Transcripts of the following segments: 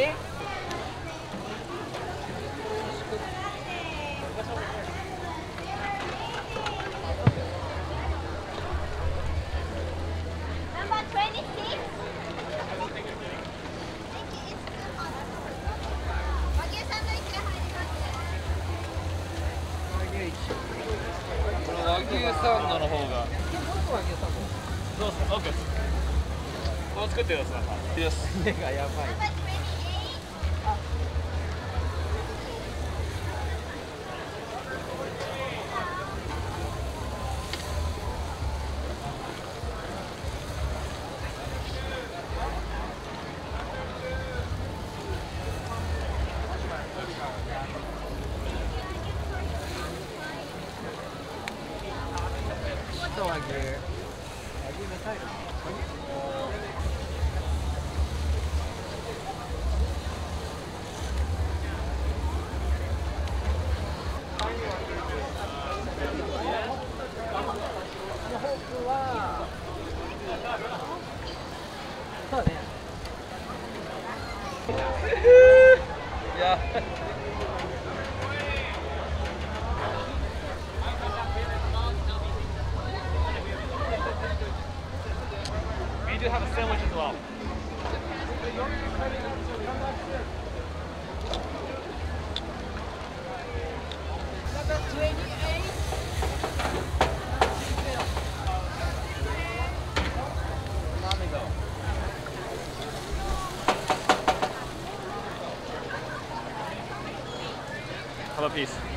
です目がやばいと和牛和 Fala, isso.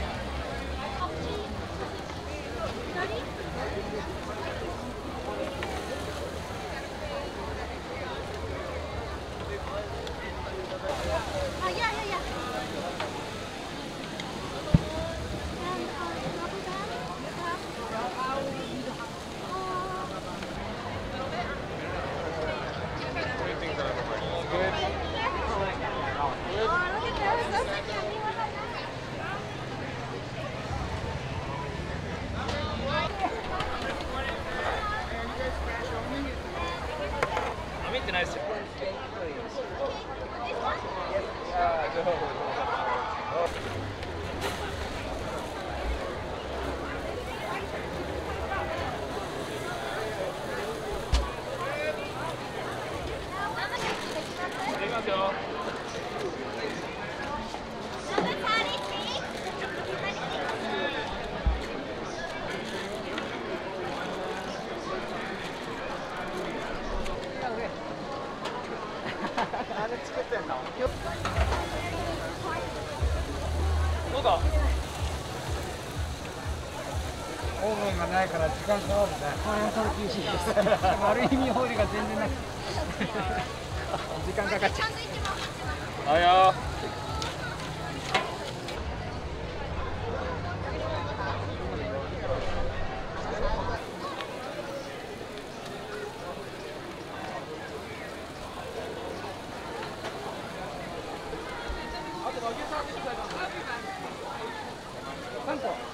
オーブンがないから時間かかるねこれはそれ厳しいです悪い意味ホイルが全然なくて。時間かかっちゃうはい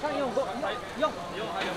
三用五用用用还有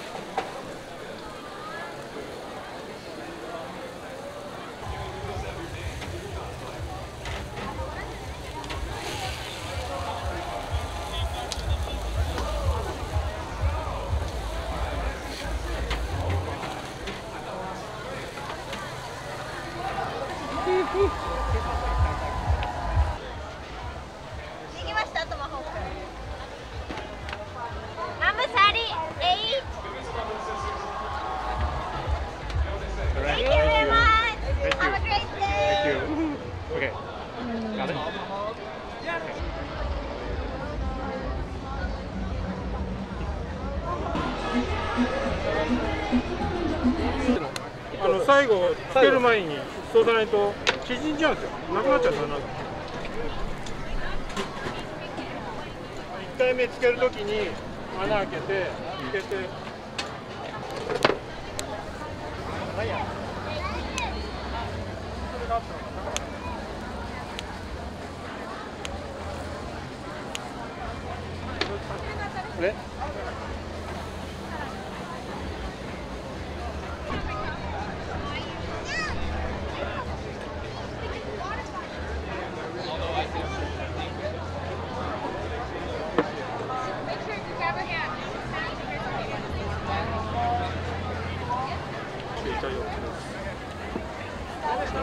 あの最後つける前にそうさないと縮んじゃうんですよなくなっちゃうんですよなんか1回目つけるときに穴開けてつけて。え？Make も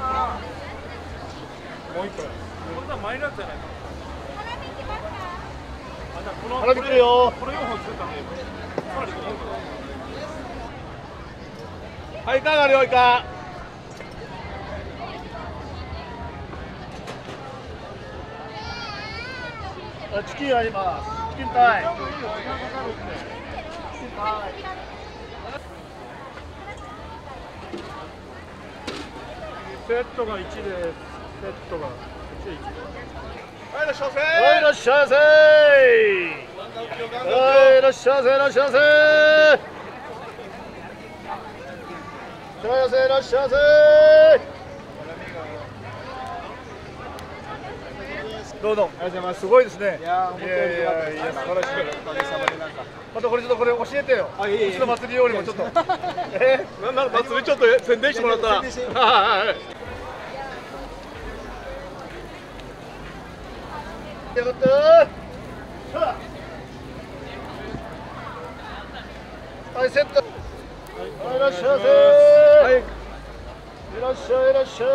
う一個これさマイナスじゃないか花見行きますかあじゃあこの花火来るよこれ4本作ったんでさらに5本かはい、いかが了解か。あチキンあります。チキンタイ。セットが1ですセットが1で1はい、いらっしゃいませ。はい、いらっしゃいませ。はい、いらっしゃいませ。いらっしゃいませ。いらっしゃいませ。どうぞ、ありがとうございます。すごいですね。いや、いやいやいや、素晴らしい。おかげさまでなんか。またこれちょっとこれ教えてよ。あ、いいいい。うちの祭りよりもちょっと。え？ー、なんなら祭りちょっと宣伝してもらったら。はいはい。よかったはい、セット。はい、いらっしゃいませ。はい。いらっしゃい、いらっしゃい。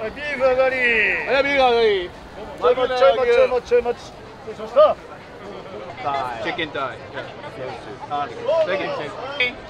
はい、ビーフ上がり。はい、ビーフ上がり。ちょい待ち、待ち、待ち。失礼しました。Chicken thigh. Chicken. Thank you.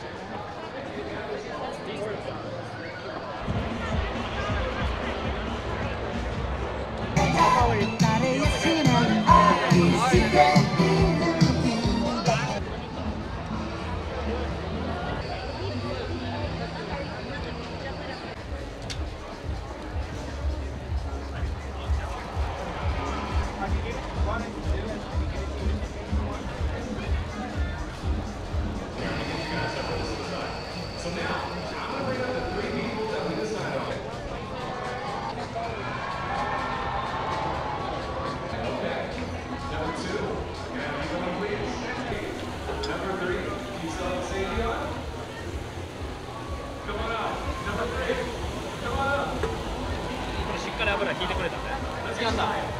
しっかり油引いてくれたね。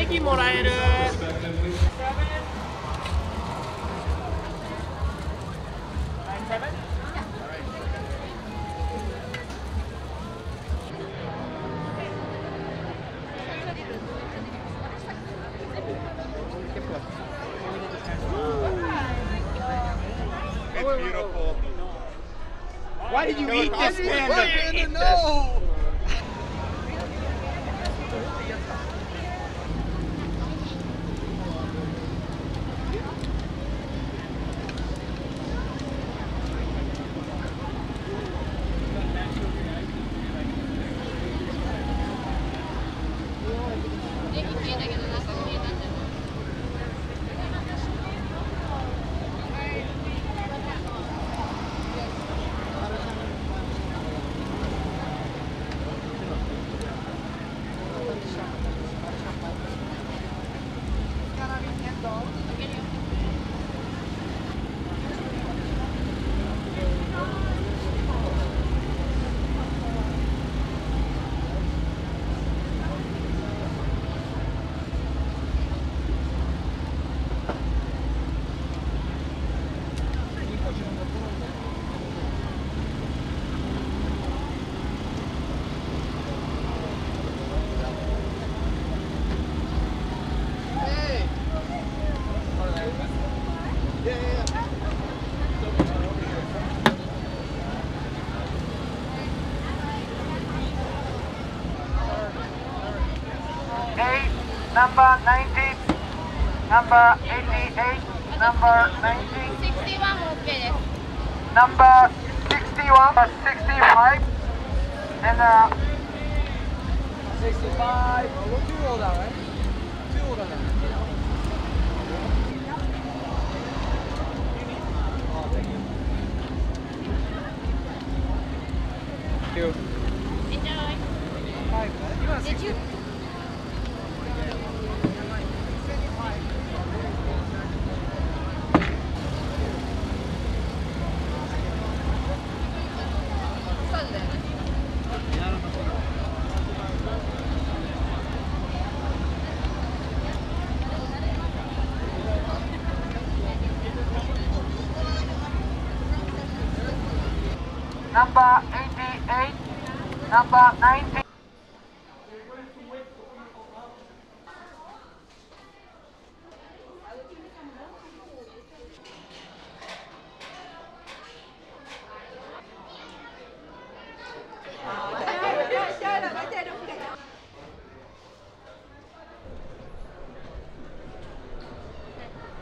ネギもらえる「Why did you eat this panda?" No. eight, number 90, number 88, number 90, 61も OK です。 number 61, uh, 65, and uh, 65. Enjoy. Did you? そうだ Number 88, number 90,